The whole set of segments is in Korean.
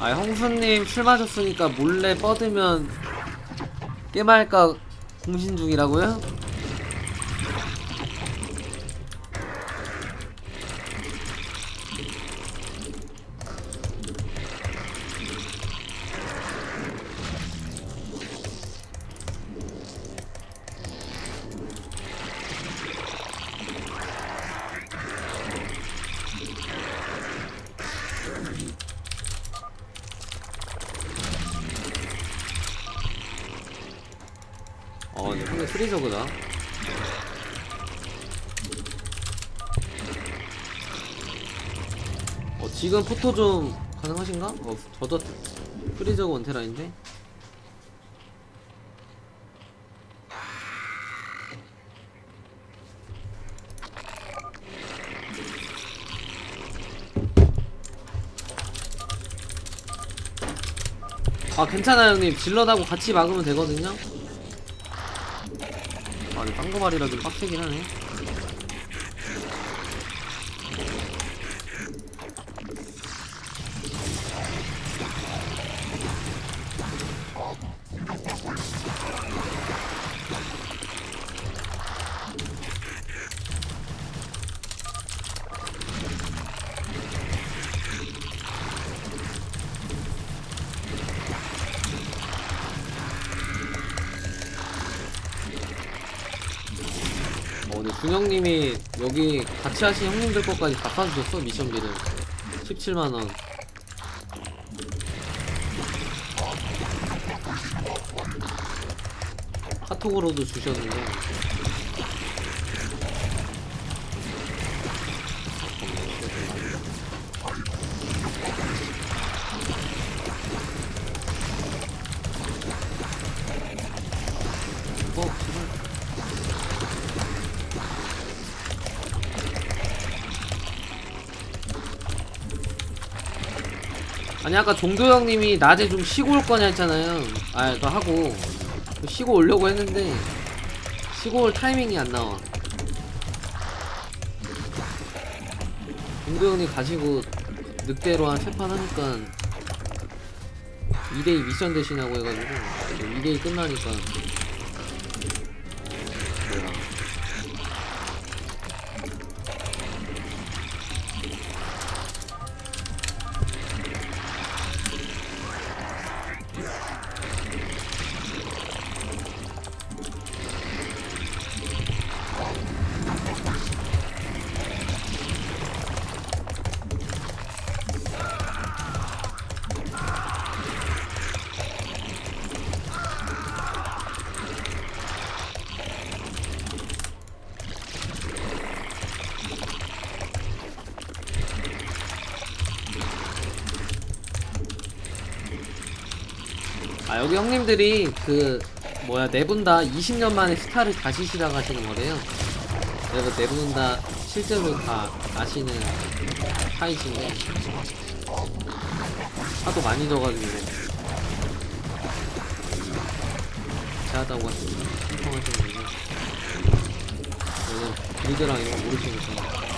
아 형수님 술 마셨으니까 몰래 뻗으면 깨말까 공신 중이라고요? 프리저그다 어 지금 포토 좀 가능하신가? 어 저도 프리저그 원테라인데. 아 괜찮아요 형님. 질러다고 같이 막으면 되거든요 땅거발이라 좀 빡세긴 하네 준영님이 여기 같이 하신 형님들 것까지 다 사주셨어? 미션비를. 17만원. 카톡으로도 주셨는데 아니 아까 종도 형님이 낮에 좀 쉬고 올 거냐 했잖아요. 아, 그거 하고 쉬고 오려고 했는데 쉬고 올 타이밍이 안 나와. 종도 형님 가시고 늑대로 한 세 판 하니까 2대2 미션 대신하고 해가지고 2대2 끝나니까 여기 형님들이 그 뭐야 네 분 다 20년 만에 스타를 다시 시작하시는 거래요. 그래서 네 분 다 실제로 다 아시는 사이신데 하도 많이 져가지고 제하다고 하시는 신청하시는 분이 저는 빌드랑 이런 거 모르시니까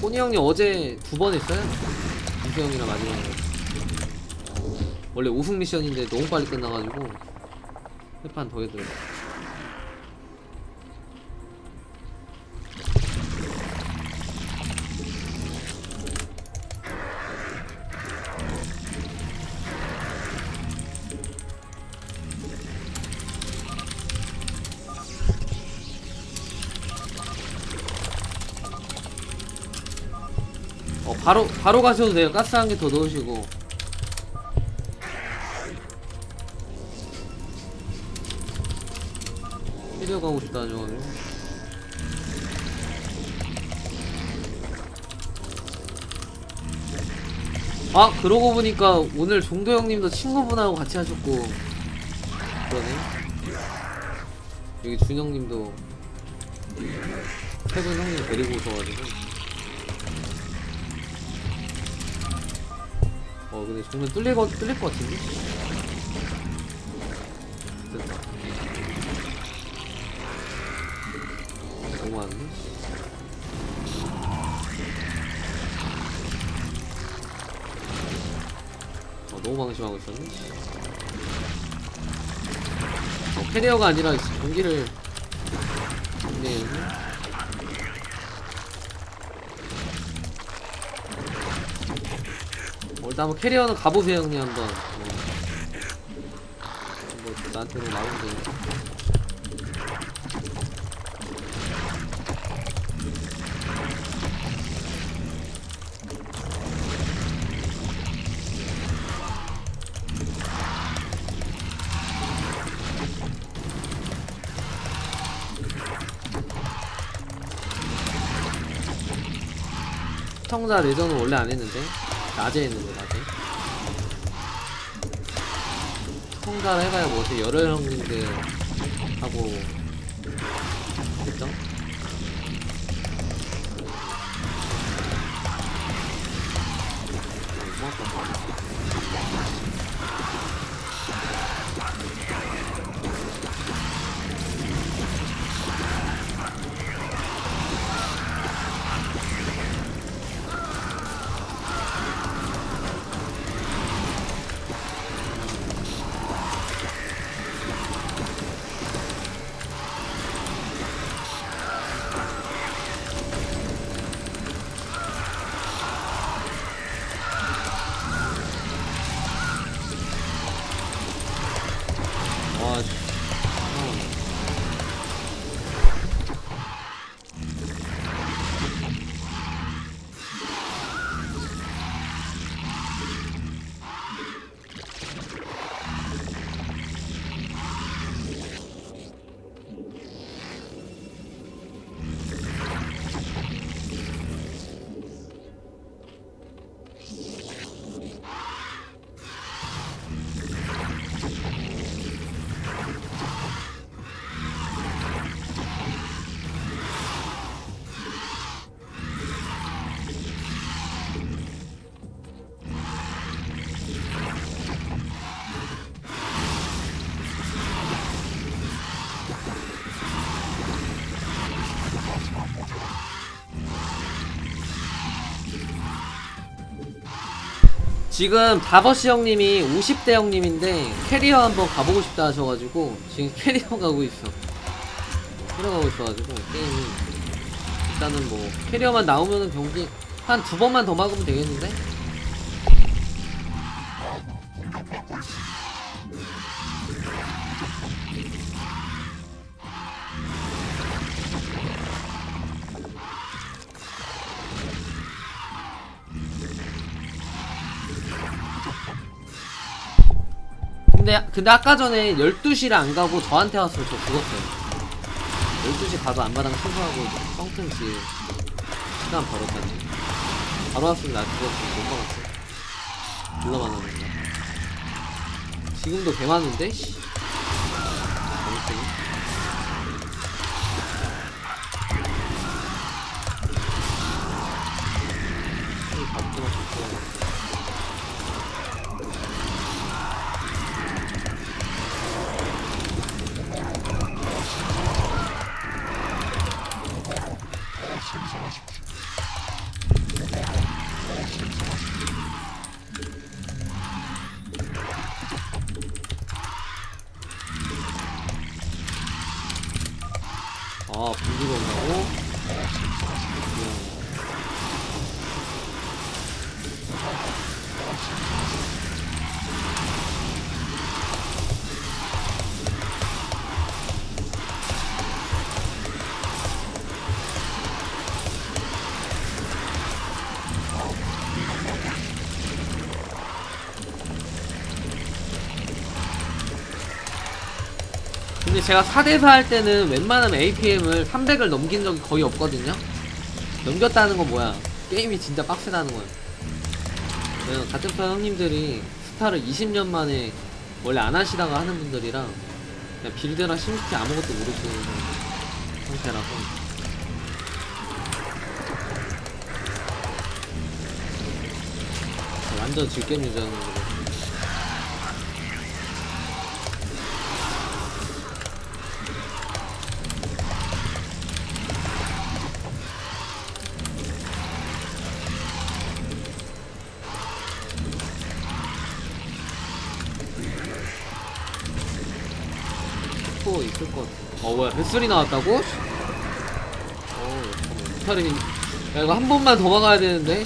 꼬니 형님 어제 두 번 했어요? 형이랑 마지막에 원래 우승 미션인데 너무 빨리 끝나가지고 세 판 더 해도 어 바로 바로 가셔도 돼요. 가스 한 개 더 넣으시고. 해려 가고 싶다 하셔가지고 아 그러고 보니까 오늘 종도 형님도 친구분하고 같이 하셨고. 그러네. 여기 준영님도 세분 형님 데리고 오셔가지고 어 근데 죽으면 뚫릴 거 뚫릴 것 같은데? 됐다. 너무 안 돼? 어 너무 방심하고 있었네. 어, 캐리어가 아니라 공기를. 일단 한번 캐리어는 가보세요 형님 한번. 뭐, 뭐 나한테는 나오는데 시청자 레전은 원래 안 했는데 낮에 했는데 낮에 시청자를 해봐야 뭐 어때 열혈 형님들 하고 했죠? 와, 지금 다버시 형님이 50대 형님인데 캐리어 한번 가보고 싶다 하셔가지고 지금 캐리어 가고 있어 캐리어 가고 있어가지고 게임이 일단은 뭐 캐리어만 나오면은 경기 한 두 번만 더 막으면 되겠는데? 근데 아까 전에 12시를 안 가고 저한테 와서 저 죽었어요 12시 가도 안마당 취소하고 성튼 지 시간 벌었다니. 바로 왔으면 나 죽었어 못 막았어. 불러 만났는데 지금도 개 많은데? 씨 아, 분리가 온다고? 음. 제가 4대4 할 때는 웬만하면 APM을 300을 넘긴 적이 거의 없거든요? 넘겼다는 건 뭐야? 게임이 진짜 빡세다는 거예요. 왜냐면 같은 편 형님들이 스타를 20년 만에 원래 안 하시다가 하는 분들이랑 그냥 빌드랑 심시티 아무것도 모르시는 상태라서 완전 질겜 유저하는 거 고거 있을 것 같아. 어 뭐야 뱃소리 나왔다고? 어 무탈이 야 이거 한 번만 더 막아야 되는데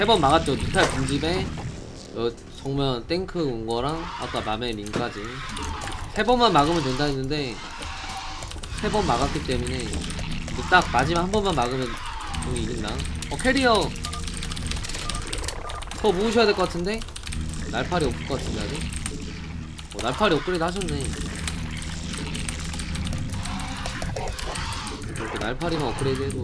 세 번 막았죠. 뮤탈 빈집에. 어, 정면 탱크 온 거랑 아까 맘의 링까지. 세 번만 막으면 된다 했는데 세 번 막았기 때문에 딱 마지막 한 번만 막으면 종이 이긴다. 어 캐리어 더 모으셔야 될 것 같은데? 날파리 없을 것 같은데 아직? 어, 날파리 업그레이드 하셨네. 이렇게 날파리만 업그레이드 해도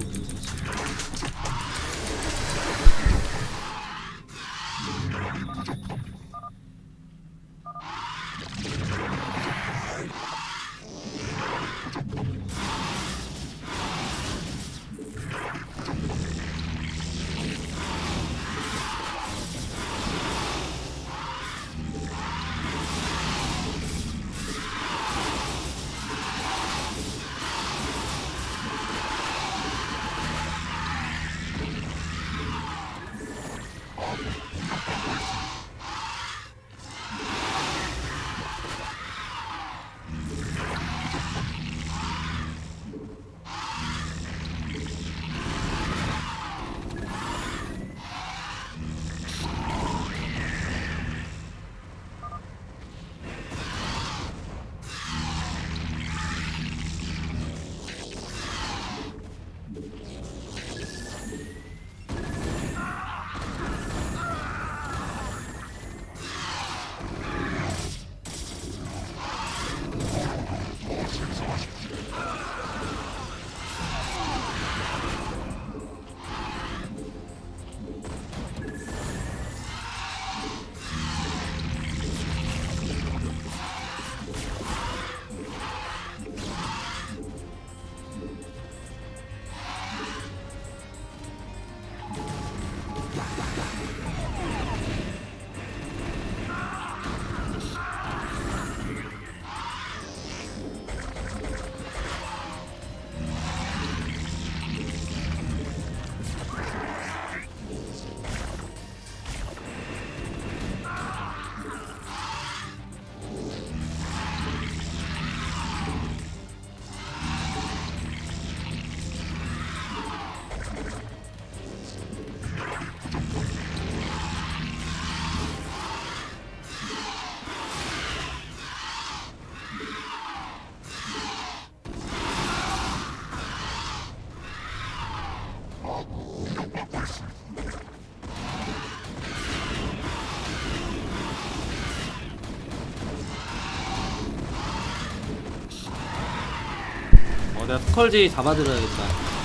내가 스컬지 잡아드려야겠다.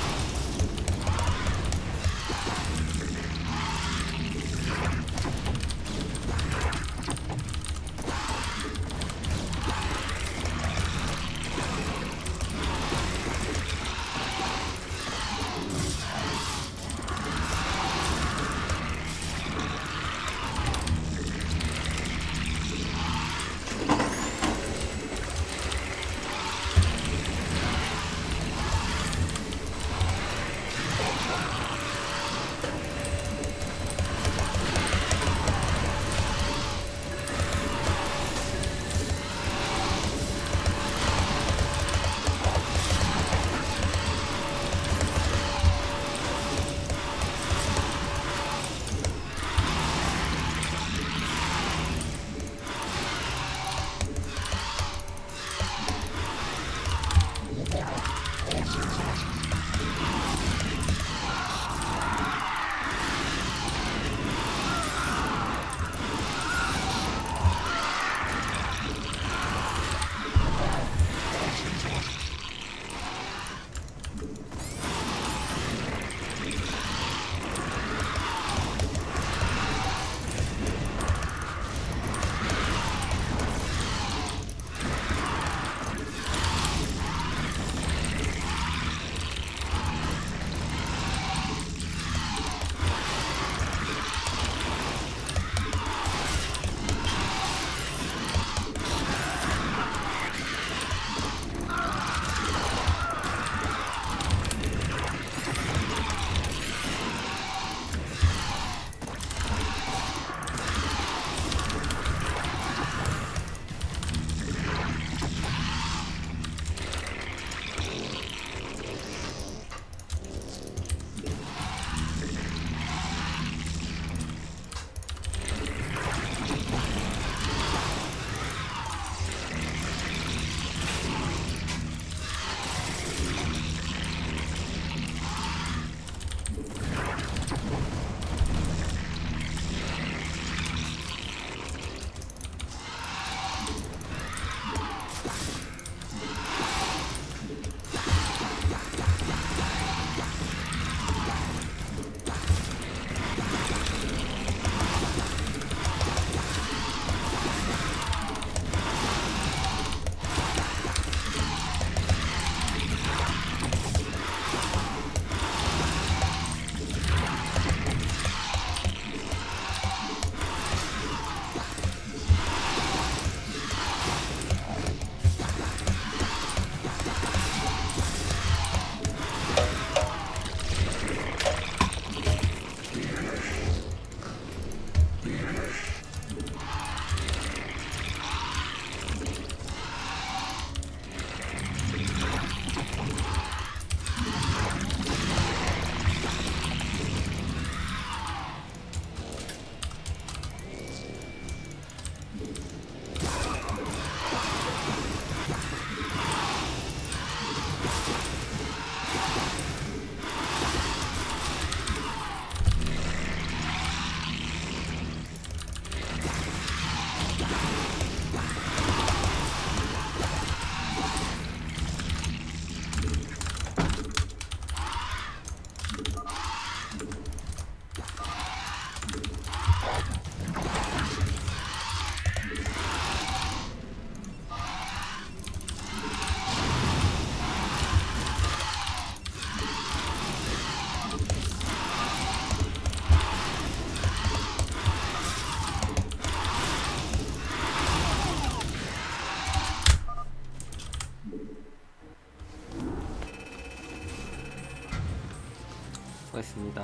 수고했습니다.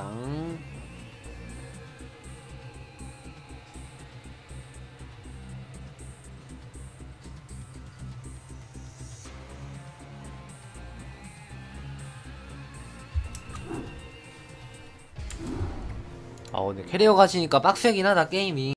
아 오늘 캐리어 가시니까 빡세긴 하다 게임이